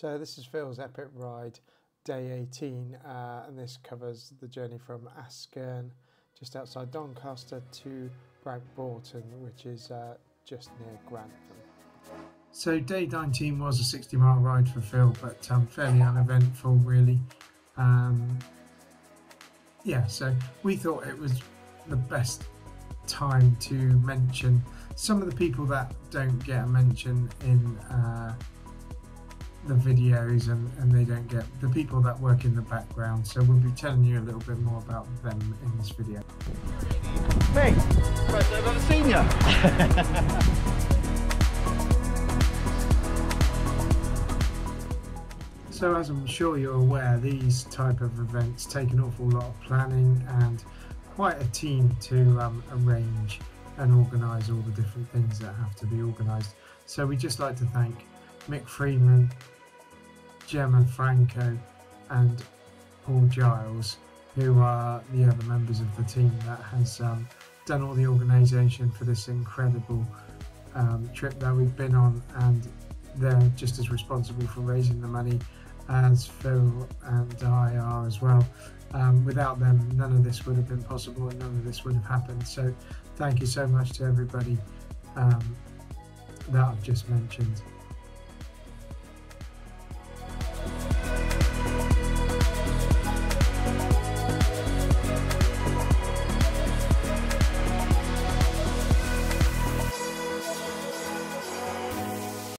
So this is Phil's epic ride, day 18, uh, and this covers the journey from Askern, just outside Doncaster, to Brant Broughton, which is uh, just near Grantham. So day 19 was a 60 mile ride for Phil, but um, fairly uneventful really. Um, yeah, so we thought it was the best time to mention some of the people that don't get a mention in uh, the videos and, and they don't get the people that work in the background. So we'll be telling you a little bit more about them in this video. Me? First I've ever seen you. So as I'm sure you're aware, these type of events take an awful lot of planning and quite a team to um, arrange and organise all the different things that have to be organised. So we just like to thank Mick Freeman, Gemma Franco, and Paul Giles, who are the other members of the team that has um, done all the organisation for this incredible um, trip that we've been on, and they're just as responsible for raising the money as Phil and I are as well. Um, without them, none of this would have been possible and none of this would have happened. So, thank you so much to everybody um, that I've just mentioned.